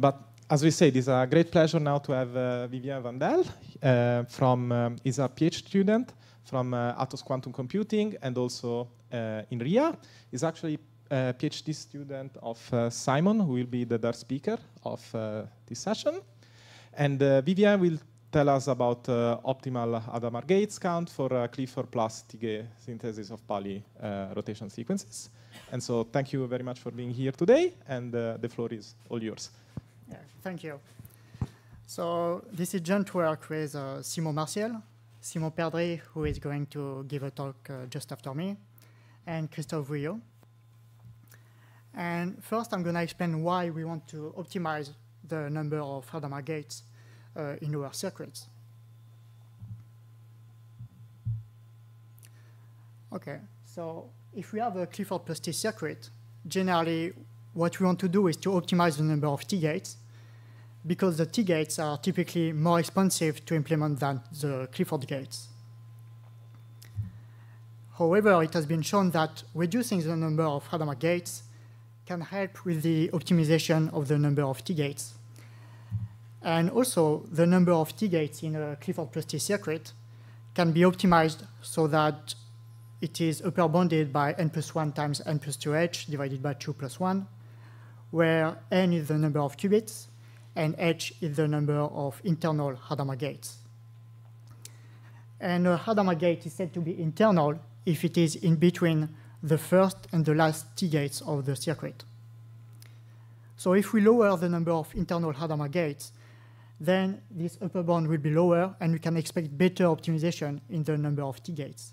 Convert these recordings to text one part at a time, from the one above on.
But as we say, it's a great pleasure now to have uh, Vivien Vandaele uh, from, um, a PhD student from uh, Atos Quantum Computing and also uh, Inria. He's actually a PhD student of uh, Simon, who will be the third speaker of uh, this session. And uh, Vivien will tell us about uh, optimal Hadamard Gates count for uh, Clifford plus T gate synthesis of Pauli uh, rotation sequences. And so thank you very much for being here today, and uh, the floor is all yours. Thank you. So this is joint work with uh, Simon Martiel, Simon Perdrix, who is going to give a talk uh, just after me, and Christophe Vuillot. And first, I'm going to explain why we want to optimize the number of Hadamard gates uh, in our circuits. Okay, so if we have a Clifford plus T circuit, generally what we want to do is to optimize the number of T gates because the T gates are typically more expensive to implement than the Clifford gates. However, it has been shown that reducing the number of Hadamard gates can help with the optimization of the number of T gates. And also, the number of T gates in a Clifford plus T circuit can be optimized so that it is upper bounded by n plus 1 times n plus 2h divided by 2 plus 1, where n is the number of qubits and h is the number of internal Hadamard gates. And a Hadamard gate is said to be internal if it is in between the first and the last T gates of the circuit. So if we lower the number of internal Hadamard gates, then this upper bound will be lower, and we can expect better optimization in the number of T gates.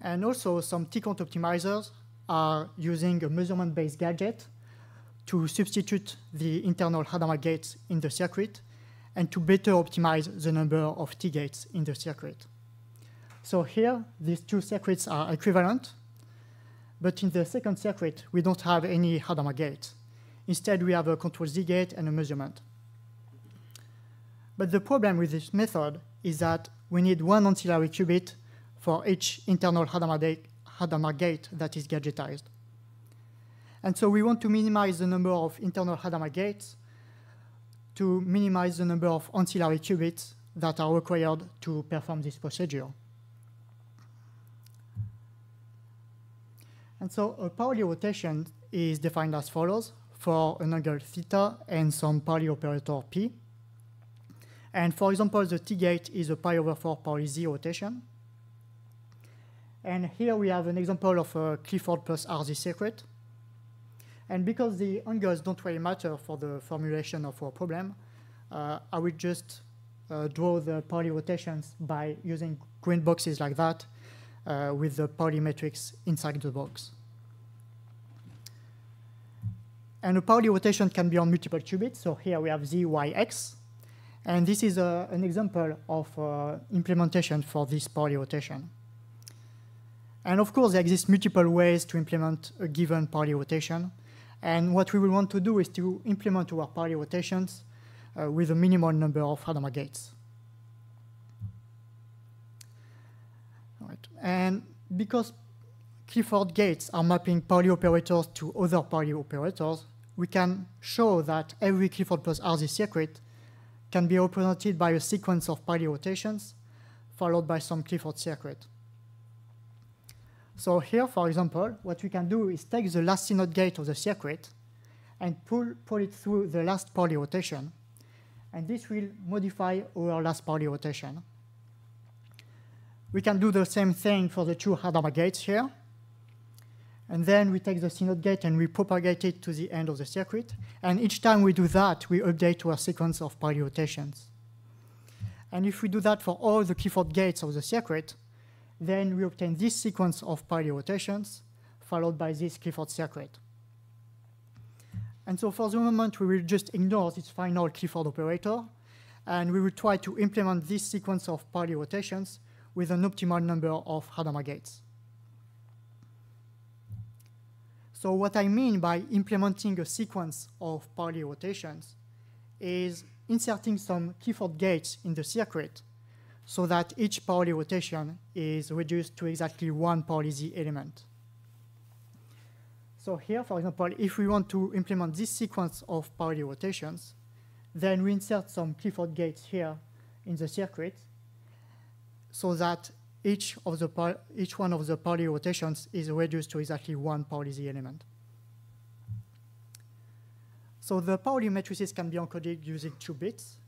And also, some T-count optimizers are using a measurement-based gadget to substitute the internal Hadamard gates in the circuit and to better optimize the number of T gates in the circuit. So here, these two circuits are equivalent, but in the second circuit, we don't have any Hadamard gates. Instead, we have a control Z gate and a measurement. But the problem with this method is that we need one ancillary qubit for each internal Hadamard gate that is gadgetized. And so we want to minimize the number of internal Hadamard gates to minimize the number of ancillary qubits that are required to perform this procedure. And so a Pauli rotation is defined as follows for an angle theta and some Pauli operator p. And for example, the T gate is a pi over 4 Pauli Z rotation. And here we have an example of a Clifford plus RZ circuit. And because the angles don't really matter for the formulation of our problem, uh, I will just uh, draw the Pauli rotations by using green boxes like that uh, with the Pauli matrix inside the box. And a Pauli rotation can be on multiple qubits. So here we have Z, Y, X. And this is uh, an example of uh, implementation for this Pauli rotation. And of course, there exist multiple ways to implement a given Pauli rotation. And what we will want to do is to implement our Pauli rotations uh, with a minimal number of Hadamard gates. And because Clifford gates are mapping Pauli operators to other Pauli operators, we can show that every Clifford plus RZ circuit can be represented by a sequence of Pauli rotations followed by some Clifford circuit. So here, for example, what we can do is take the last CNOT gate of the circuit and pull, pull it through the last Pauli rotation. And this will modify our last Pauli rotation. We can do the same thing for the two Hadamard gates here. And then we take the CNOT gate and we propagate it to the end of the circuit. And each time we do that, we update our sequence of Pauli rotations. And if we do that for all the Clifford gates of the circuit, then we obtain this sequence of Pauli rotations, followed by this Clifford circuit. And so for the moment, we will just ignore this final Clifford operator, and we will try to implement this sequence of Pauli rotations with an optimal number of Hadamard gates. So what I mean by implementing a sequence of Pauli rotations is inserting some Clifford gates in the circuit so that each Pauli rotation is reduced to exactly one Pauli Z element. So here, for example, if we want to implement this sequence of Pauli rotations, then we insert some Clifford gates here in the circuit so that each, of the each one of the Pauli rotations is reduced to exactly one Pauli Z element. So the Pauli matrices can be encoded using two bits.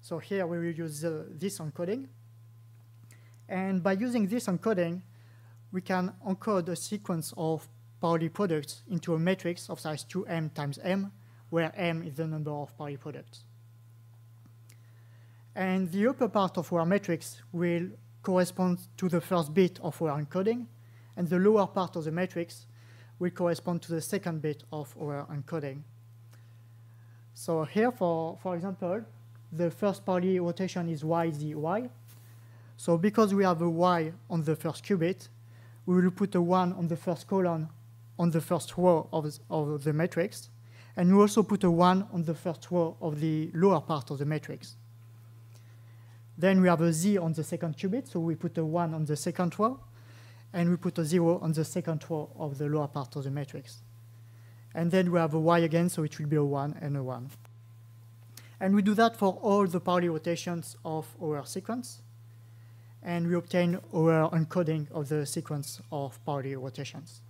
So here we will use uh, this encoding. And by using this encoding, we can encode a sequence of Pauli products into a matrix of size 2m times m, where m is the number of Pauli products. And the upper part of our matrix will correspond to the first bit of our encoding, and the lower part of the matrix will correspond to the second bit of our encoding. So here, for, for example, the first Pauli rotation is y, z, y. So because we have a y on the first qubit, we will put a 1 on the first column on the first row of, of the matrix, and we also put a 1 on the first row of the lower part of the matrix. Then we have a z on the second qubit, so we put a 1 on the second row, and we put a 0 on the second row of the lower part of the matrix. And then we have a y again, so it will be a 1 and a 1. And we do that for all the Pauli rotations of our sequence. And we obtain our encoding of the sequence of Pauli rotations.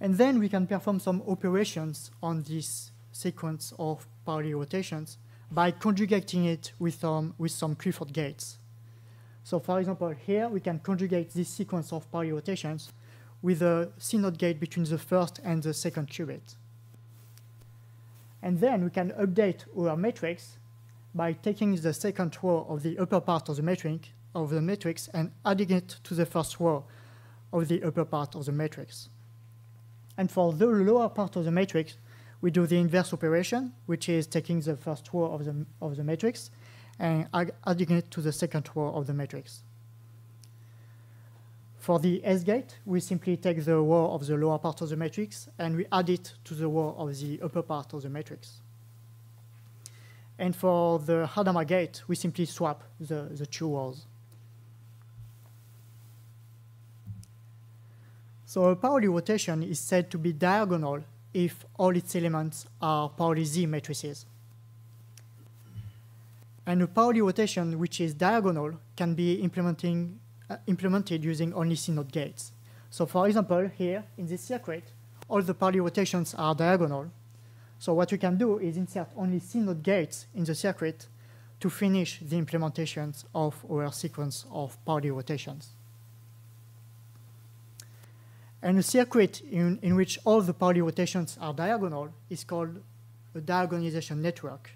And then we can perform some operations on this sequence of Pauli rotations by conjugating it with, um, with some Clifford gates. So for example, here we can conjugate this sequence of Pauli rotations with a CNOT gate between the first and the second qubit. And then we can update our matrix by taking the second row of the upper part of the matrix, of the matrix and adding it to the first row of the upper part of the matrix. And for the lower part of the matrix, we do the inverse operation, which is taking the first row of the, of the matrix and adding it to the second row of the matrix. For the S gate, we simply take the row of the lower part of the matrix and we add it to the row of the upper part of the matrix. And for the Hadamard gate, we simply swap the, the two rows. So a Pauli rotation is said to be diagonal if all its elements are Pauli Z matrices. And a Pauli rotation which is diagonal can be implementing, uh, implemented using only CNOT gates. So for example, here in this circuit, all the Pauli rotations are diagonal. So what we can do is insert only CNOT gates in the circuit to finish the implementations of our sequence of Pauli rotations. And a circuit in, in which all the Pauli rotations are diagonal is called a diagonalization network.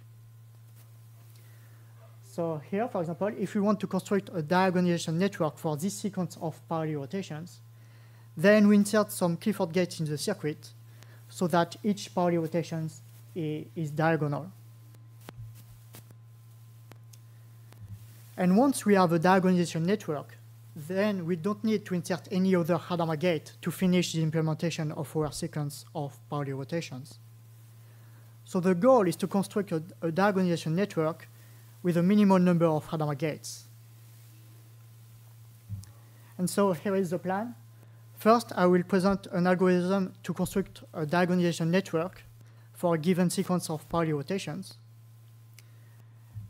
So here, for example, if we want to construct a diagonalization network for this sequence of Pauli rotations, then we insert some Clifford gates in the circuit so that each Pauli rotation is diagonal. And once we have a diagonalization network, then we don't need to insert any other Hadamard gate to finish the implementation of our sequence of Pauli rotations. So the goal is to construct a, a diagonalization network with a minimal number of Hadamard gates. And so here is the plan. First, I will present an algorithm to construct a diagonalization network for a given sequence of Pauli rotations.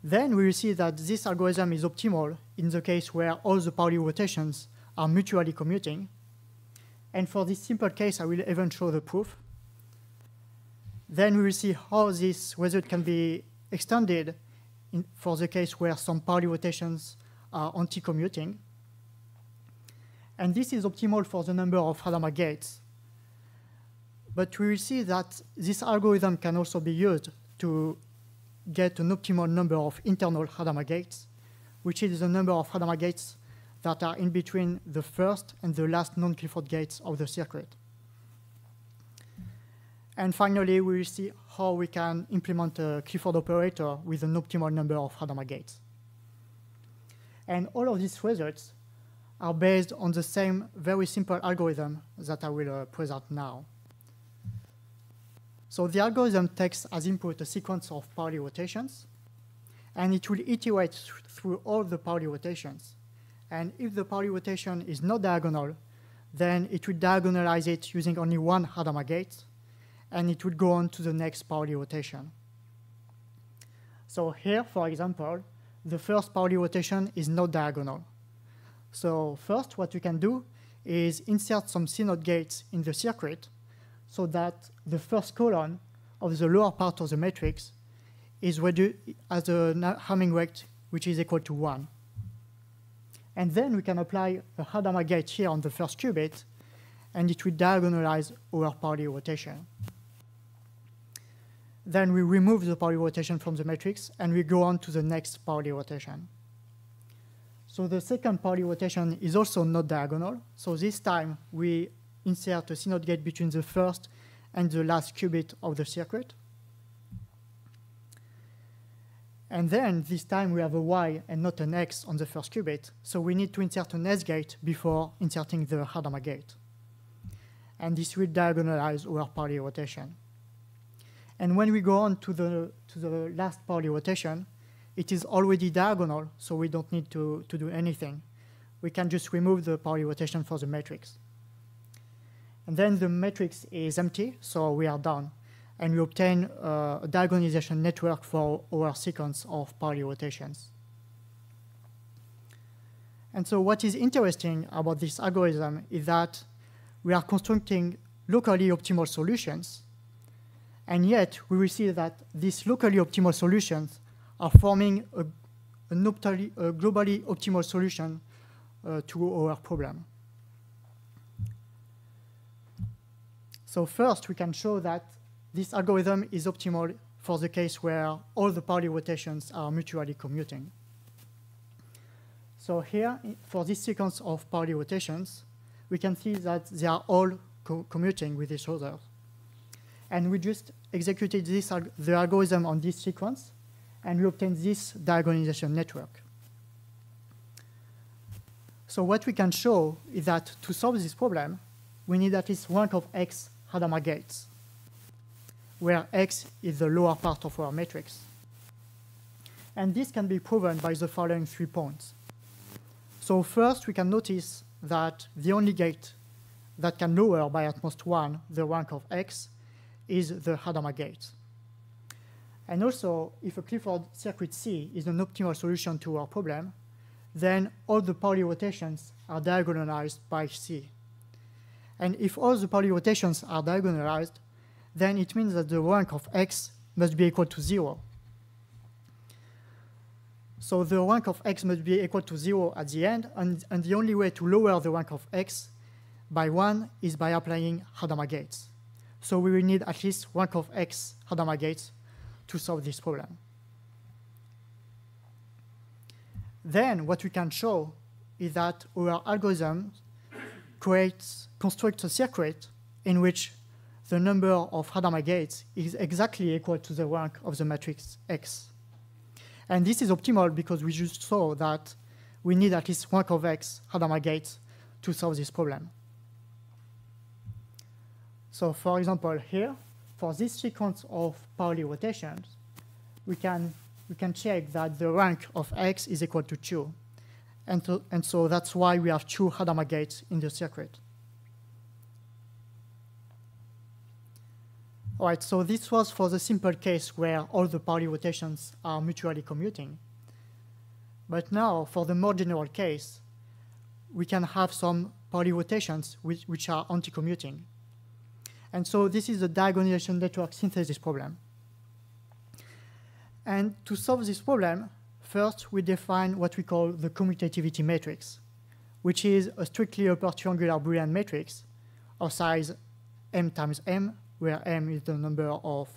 Then we will see that this algorithm is optimal in the case where all the Pauli rotations are mutually commuting. And for this simple case, I will even show the proof. Then we will see how this result can be extended in, for the case where some Pauli rotations are anti-commuting. And this is optimal for the number of Hadamard gates. But we will see that this algorithm can also be used to get an optimal number of internal Hadamard gates, which is the number of Hadamard gates that are in between the first and the last non-Clifford gates of the circuit. And finally, we will see how we can implement a Clifford operator with an optimal number of Hadamard gates. And all of these results are based on the same very simple algorithm that I will uh, present now. So the algorithm takes as input a sequence of Pauli rotations, and it will iterate through all the Pauli rotations. And if the Pauli rotation is not diagonal, then it will diagonalize it using only one Hadamard gate, and it would go on to the next Pauli rotation. So here, for example, the first Pauli rotation is not diagonal. So first, what you can do is insert some CNOT gates in the circuit so that the first column of the lower part of the matrix is as a Hamming weight which is equal to 1. And then we can apply a Hadamard gate here on the first qubit, and it will diagonalize our Pauli rotation. Then we remove the Pauli rotation from the matrix, and we go on to the next Pauli rotation. So the second Pauli rotation is also not diagonal. So this time, we insert a CNOT gate between the first and the last qubit of the circuit. And then this time we have a Y and not an X on the first qubit. So we need to insert an S gate before inserting the Hadamard gate. And this will diagonalize our Pauli rotation. And when we go on to the, to the last Pauli rotation, it is already diagonal, so we don't need to, to do anything. We can just remove the Pauli rotation for the matrix. And then the matrix is empty, so we are done and we obtain uh, a diagonalization network for our sequence of Pauli rotations. And so what is interesting about this algorithm is that we are constructing locally optimal solutions, and yet we will see that these locally optimal solutions are forming a, a globally optimal solution uh, to our problem. So first, we can show that this algorithm is optimal for the case where all the Pauli rotations are mutually commuting. So here, for this sequence of Pauli rotations, we can see that they are all co commuting with each other. And we just executed this the algorithm on this sequence, and we obtain this diagonalization network. So what we can show is that to solve this problem, we need at least one of x Hadamard gates where X is the lower part of our matrix. And this can be proven by the following three points. So first, we can notice that the only gate that can lower by at most one the rank of X is the Hadamard gate. And also, if a Clifford circuit C is an optimal solution to our problem, then all the Pauli rotations are diagonalized by C. And if all the Pauli rotations are diagonalized, then it means that the rank of x must be equal to 0. So the rank of x must be equal to 0 at the end, and, and the only way to lower the rank of x by 1 is by applying Hadamard gates. So we will need at least rank of x Hadamard gates to solve this problem. Then what we can show is that our algorithm creates, constructs a circuit in which the number of Hadamard gates is exactly equal to the rank of the matrix X. And this is optimal because we just saw that we need at least rank of X Hadamard gates to solve this problem. So for example, here, for this sequence of Pauli rotations, we can, we can check that the rank of X is equal to 2. And, and so that's why we have two Hadamard gates in the circuit. All right, so this was for the simple case where all the Pauli rotations are mutually commuting. But now, for the more general case, we can have some Pauli rotations which, which are anti-commuting. And so this is the diagonalization network synthesis problem. And to solve this problem, first we define what we call the commutativity matrix, which is a strictly upper triangular Boolean matrix of size m times m where m is the number of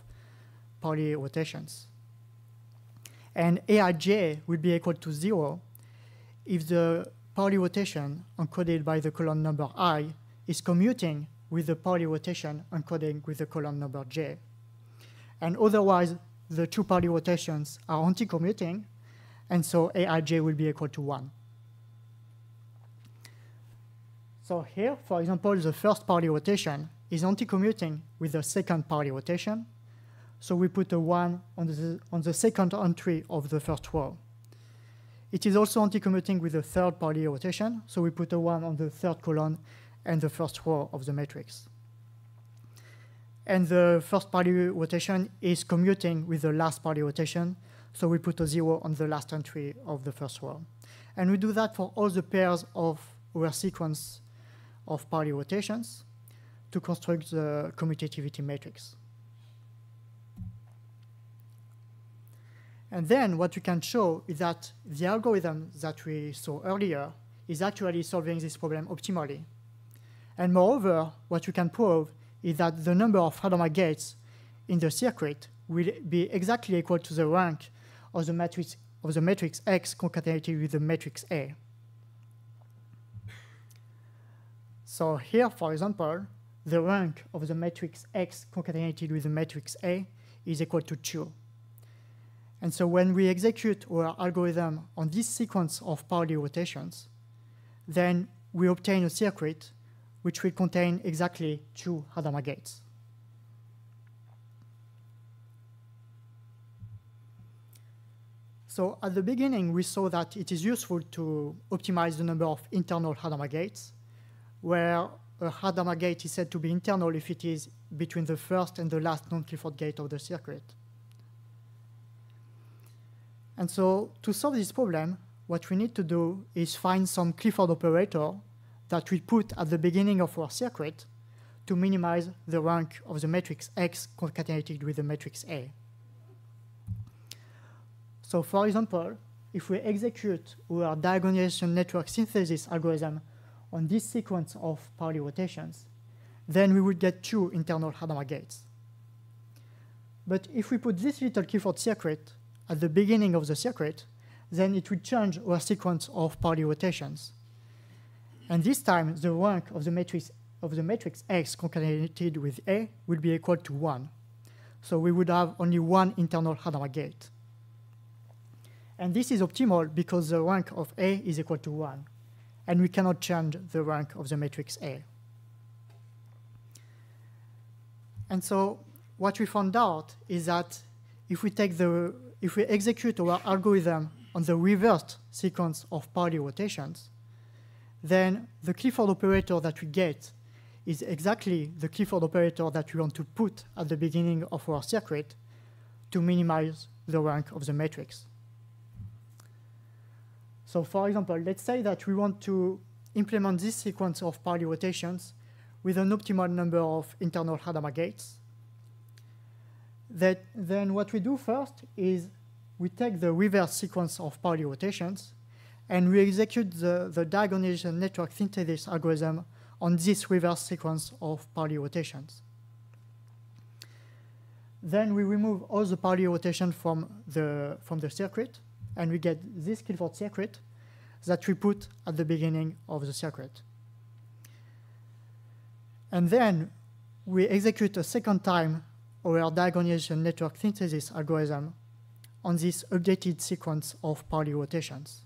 Pauli rotations. And Aij will be equal to 0 if the Pauli rotation encoded by the column number i is commuting with the Pauli rotation encoding with the column number j. And otherwise, the two Pauli rotations are anti-commuting, and so Aij will be equal to 1. So here, for example, the first Pauli rotation is anti-commuting with the second Pauli rotation. So we put a 1 on the, on the second entry of the first row. It is also anti-commuting with the third Pauli rotation, so we put a 1 on the third column and the first row of the matrix. And the first Pauli rotation is commuting with the last Pauli rotation, so we put a zero on the last entry of the first row. And we do that for all the pairs of our sequence of Pauli rotations to construct the commutativity matrix. And then what we can show is that the algorithm that we saw earlier is actually solving this problem optimally. And moreover, what we can prove is that the number of Hadamard gates in the circuit will be exactly equal to the rank of the matrix, of the matrix X concatenated with the matrix A. So here, for example, the rank of the matrix X concatenated with the matrix A is equal to 2. And so when we execute our algorithm on this sequence of Pauli rotations, then we obtain a circuit which will contain exactly two Hadamard gates. So at the beginning, we saw that it is useful to optimize the number of internal Hadamard gates, where a Hadamard gate is said to be internal if it is between the first and the last non-Clifford gate of the circuit. And so to solve this problem, what we need to do is find some Clifford operator that we put at the beginning of our circuit to minimize the rank of the matrix X concatenated with the matrix A. So for example, if we execute our diagonalization network synthesis algorithm on this sequence of Pauli rotations, then we would get two internal Hadamard gates. But if we put this little Clifford circuit at the beginning of the circuit, then it would change our sequence of Pauli rotations. And this time, the rank of the matrix of the matrix X concatenated with A will be equal to 1. So we would have only one internal Hadamard gate. And this is optimal because the rank of A is equal to 1. And we cannot change the rank of the matrix A. And so what we found out is that if we take the if we execute our algorithm on the reversed sequence of Pauli rotations, then the Clifford operator that we get is exactly the Clifford operator that we want to put at the beginning of our circuit to minimize the rank of the matrix. So for example, let's say that we want to implement this sequence of Pauli rotations with an optimal number of internal Hadamard gates. That, then what we do first is we take the reverse sequence of Pauli rotations and we execute the, the diagonalization network synthesis algorithm on this reverse sequence of Pauli rotations. Then we remove all the Pauli rotation from the, from the circuit, and we get this Clifford circuit that we put at the beginning of the circuit. And then we execute a second time our diagonalization network synthesis algorithm on this updated sequence of Pauli rotations.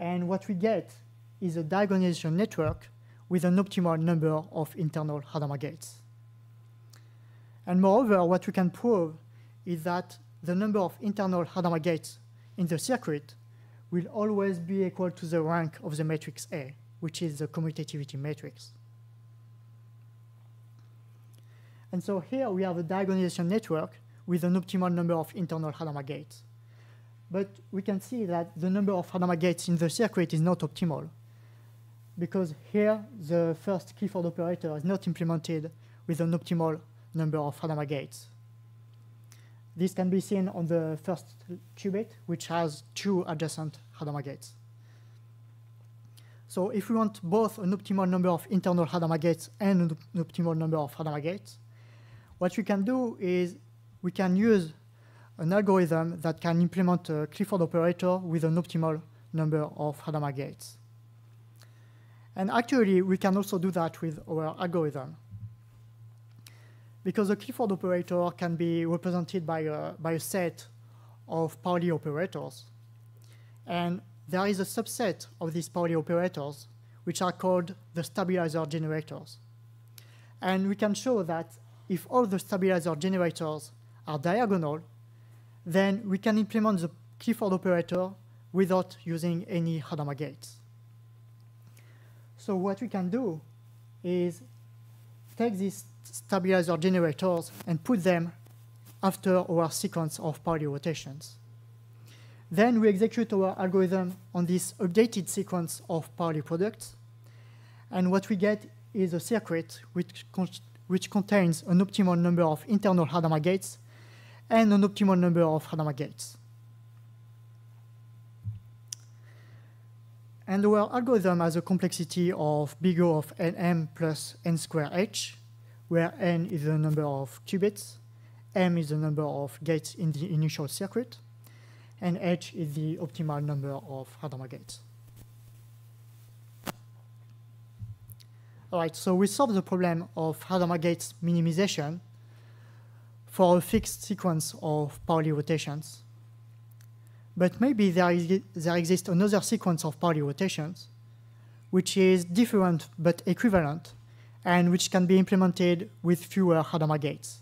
And what we get is a diagonalization network with an optimal number of internal Hadamard gates. And moreover, what we can prove is that the number of internal Hadamard gates in the circuit will always be equal to the rank of the matrix A, which is the commutativity matrix. And so here we have a diagonalization network with an optimal number of internal Hadamard gates. But we can see that the number of Hadamard gates in the circuit is not optimal because here the first Clifford operator is not implemented with an optimal number of Hadamard gates. This can be seen on the first qubit, which has two adjacent Hadamard gates. So if we want both an optimal number of internal Hadamard gates and an optimal number of Hadamard gates, what we can do is we can use an algorithm that can implement a Clifford operator with an optimal number of Hadamard gates. And actually, we can also do that with our algorithm. Because the Clifford operator can be represented by a, by a set of Pauli operators. And there is a subset of these Pauli operators, which are called the stabilizer generators. And we can show that if all the stabilizer generators are diagonal, then we can implement the Clifford operator without using any Hadamard gates. So what we can do is take these stabilizer generators and put them after our sequence of Pauli rotations. Then we execute our algorithm on this updated sequence of Pauli products. And what we get is a circuit which, con which contains an optimal number of internal Hadamard gates and an optimal number of Hadamard gates. And our algorithm has a complexity of big O of nm plus n square h, where n is the number of qubits, m is the number of gates in the initial circuit, and h is the optimal number of Hadamard gates. All right, so we solved the problem of Hadamard gates minimization for a fixed sequence of Pauli rotations. But maybe there, is, there exists another sequence of Pauli rotations which is different but equivalent and which can be implemented with fewer Hadamard gates.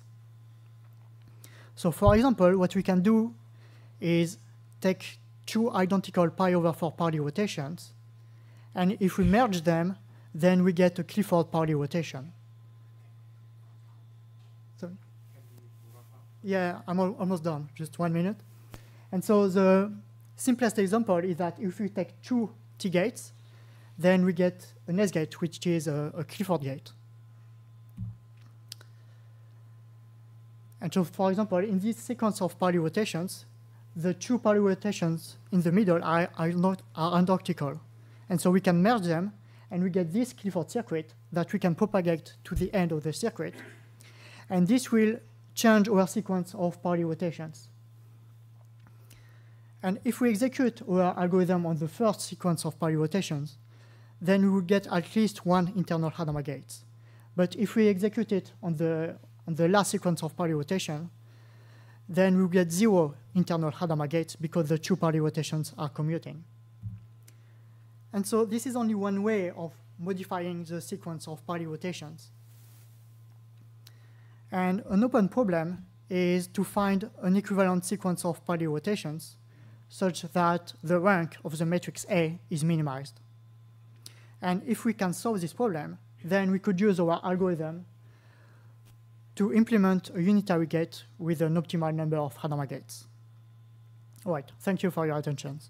So for example, what we can do is take two identical pi over 4 Pauli rotations, and if we merge them, then we get a Clifford Pauli rotation. So, yeah, I'm al almost done, just one minute. And so the simplest example is that if we take two T gates, then we get an S gate, which is a, a Clifford gate. And so, for example, in this sequence of Pauli rotations, the two Pauli rotations in the middle are, are, not, are identical. And so we can merge them, and we get this Clifford circuit that we can propagate to the end of the circuit. And this will change our sequence of Pauli rotations. And if we execute our algorithm on the first sequence of Pauli rotations, then we will get at least one internal Hadamard gate. But if we execute it on the, on the last sequence of Pauli rotation, then we will get zero internal Hadamard gates because the two Pauli rotations are commuting. And so this is only one way of modifying the sequence of Pauli rotations. And an open problem is to find an equivalent sequence of Pauli rotations such that the rank of the matrix A is minimized. And if we can solve this problem, then we could use our algorithm to implement a unitary gate with an optimal number of Hadamard gates. All right, thank you for your attention.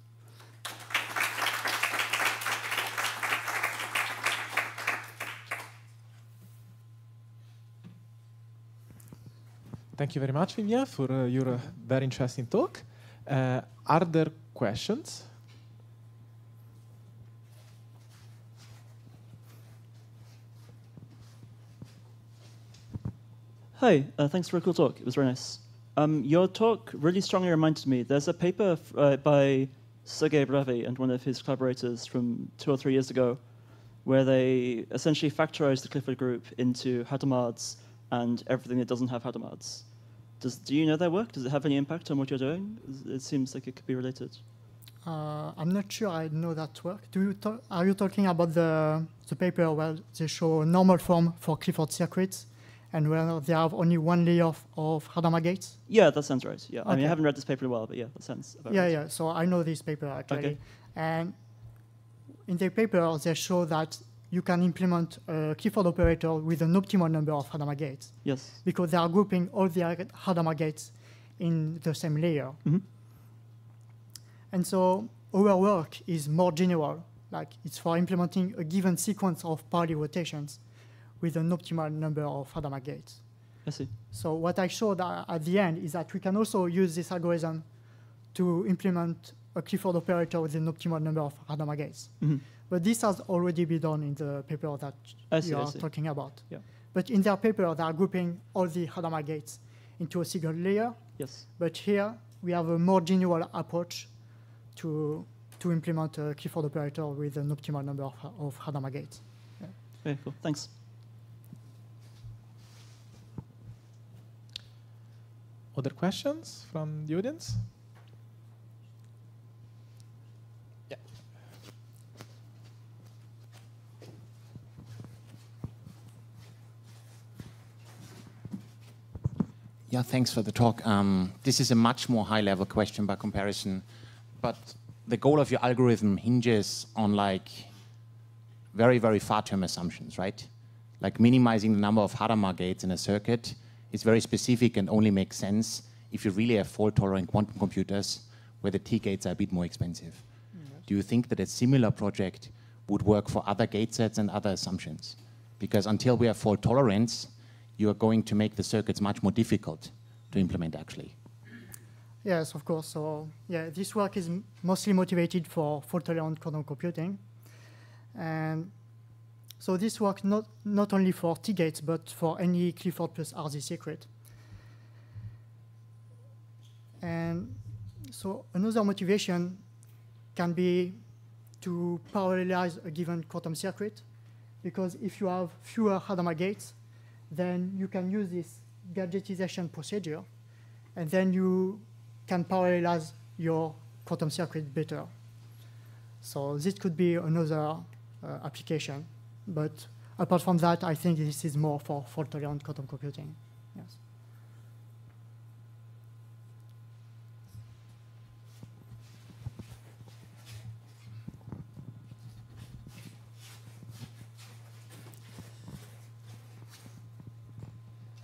Thank you very much, Vivien, for uh, your uh, very interesting talk. Uh, are there questions? Hi, uh, thanks for a cool talk. It was very nice. Um, your talk really strongly reminded me. There's a paper uh, by Sergei Bravyi and one of his collaborators from two or three years ago, where they essentially factorized the Clifford group into Hadamards and everything that doesn't have Hadamards. Does, do you know their work? Does it have any impact on what you're doing? It seems like it could be related. Uh, I'm not sure I know that work. Do you are you talking about the, the paper where they show a normal form for Clifford circuits and where they have only one layer of, of Hadamard gates? Yeah, that sounds right. Yeah, okay. I mean, I haven't read this paper in a while, but yeah, that sounds Yeah, right. yeah. So I know this paper actually. Okay. And in the paper, they show that you can implement a Clifford operator with an optimal number of Hadamard gates. Yes. Because they are grouping all the Hadamard gates in the same layer. Mm -hmm. And so our work is more general, like it's for implementing a given sequence of Pauli rotations with an optimal number of Hadamard gates. I see. So what I showed at the end is that we can also use this algorithm to implement a Clifford operator with an optimal number of Hadamard gates. Mm -hmm. But this has already been done in the paper that see, you are talking about. Yeah. But in their paper, they are grouping all the Hadamard gates into a single layer. Yes. But here, we have a more general approach to, to implement a Clifford operator with an optimal number of, of Hadamard gates. Yeah. Very cool. Thanks. Other questions from the audience? Yeah, thanks for the talk. Um, this is a much more high-level question by comparison, but the goal of your algorithm hinges on like very, very far-term assumptions, right? Like minimizing the number of Hadamard gates in a circuit is very specific and only makes sense if you really have fault-tolerant quantum computers where the T gates are a bit more expensive. Do you think that a similar project would work for other gate sets and other assumptions? Because until we have fault tolerance, you are going to make the circuits much more difficult to implement actually. Yes, of course. So yeah, this work is mostly motivated for fault-tolerant quantum computing. And so this work not, not only for T-gates, but for any Clifford plus RZ circuit. And so another motivation can be to parallelize a given quantum circuit, because if you have fewer Hadamard gates, then you can use this gadgetization procedure, and then you can parallelize your quantum circuit better. So this could be another uh, application. But apart from that, I think this is more for fault-tolerant quantum computing. Yes.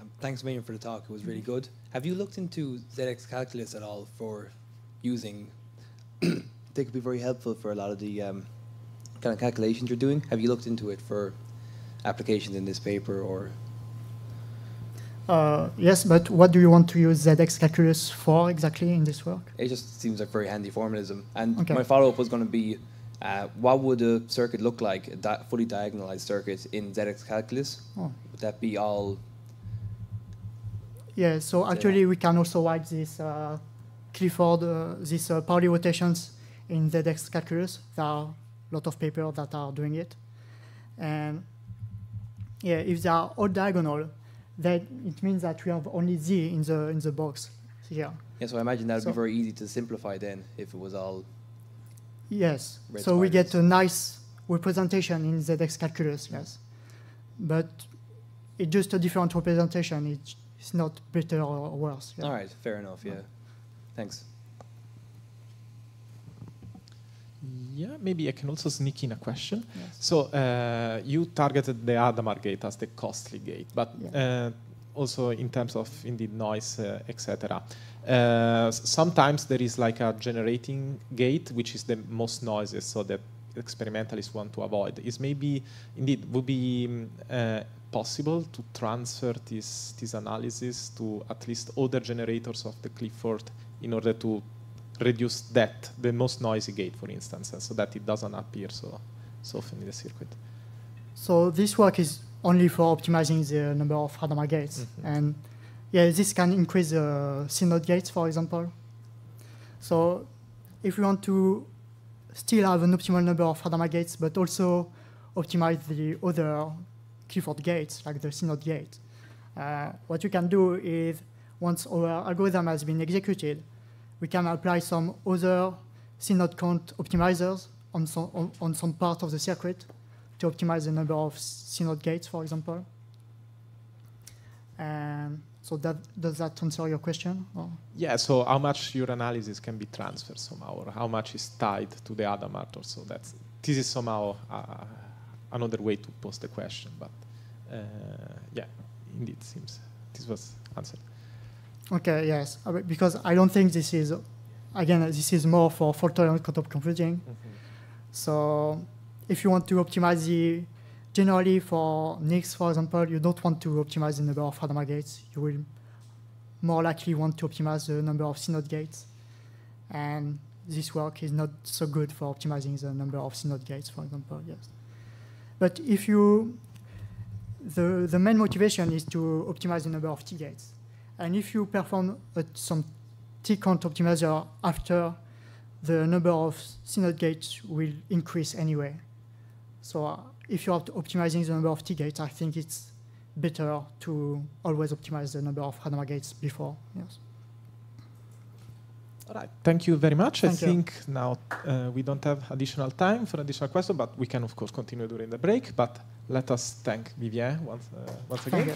Um, thanks a million for the talk. It was really good. Have you looked into ZX Calculus at all for using? they could be very helpful for a lot of the um, kind of calculations you're doing. Have you looked into it for applications in this paper or? Uh, yes, but what do you want to use ZX calculus for exactly in this work? It just seems like very handy formalism. And Okay. my follow up was going to be, uh, what would a circuit look like, a di- fully diagonalized circuit in ZX Calculus? Oh. Would that be all? Yeah, so actually we can also write this uh, Clifford, uh, these uh, Pauli rotations in ZX calculus. There are a lot of papers that are doing it. And yeah, if they are all diagonal, then it means that we have only Z in the, in the box here. Yeah, so I imagine that would So- be very easy to simplify then if it was all. Yes, so we get a nice representation in ZX calculus, yes. But it's just a different representation. It's, it's not better or worse. yeah. All right, fair enough, yeah. Thanks. Yeah, maybe I can also sneak in a question. Yes. So uh, you targeted the Hadamard gate as the costly gate, but uh, also in terms of indeed noise, uh, etc. Uh, sometimes there is like a generating gate, which is the most noisiest, so that experimentalists want to avoid. Is maybe indeed would be mm, uh, possible to transfer this this analysis to at least other generators of the Clifford in order to reduce that, the most noisy gate, for instance, and so that it doesn't appear so, so often in the circuit. So this work is only for optimizing the number of Hadamard gates. Mhm. And yeah, this can increase the CNOT gates, for example. So if we want to still have an optimal number of Hadamard gates, but also optimize the other Clifford gates, like the CNOT gate, uh, what you can do is once our algorithm has been executed, we can apply some other CNOT count optimizers on some, on, on some part of the circuit to optimize the number of CNOT gates, for example. And so that, does that answer your question? Or? Yeah, so how much your analysis can be transferred somehow, or how much is tied to the Hadamard, or so that's this is somehow uh, another way to pose the question. But uh, yeah, indeed, seems this was answered. Okay, yes, Uh, because I don't think this is, again, uh, this is more for fault-tolerant quantum computing. So if you want to optimize the, generally for NISQ, for example, you don't want to optimize the number of Hadamard gates. You will more likely want to optimize the number of CNOT gates. And this work is not so good for optimizing the number of CNOT gates, for example, yes. But if you, the, the main motivation is to optimize the number of T gates. And if you perform uh, some T count optimizer after the number of CNOT gates will increase anyway. So uh, if you're optimizing the number of T gates, I think it's better to always optimize the number of Hadamard gates before. Yes. All right, thank you very much. I Thank you. think now uh, we don't have additional time for additional questions, but we can of course continue during the break. But let us thank Vivien once, uh, once again.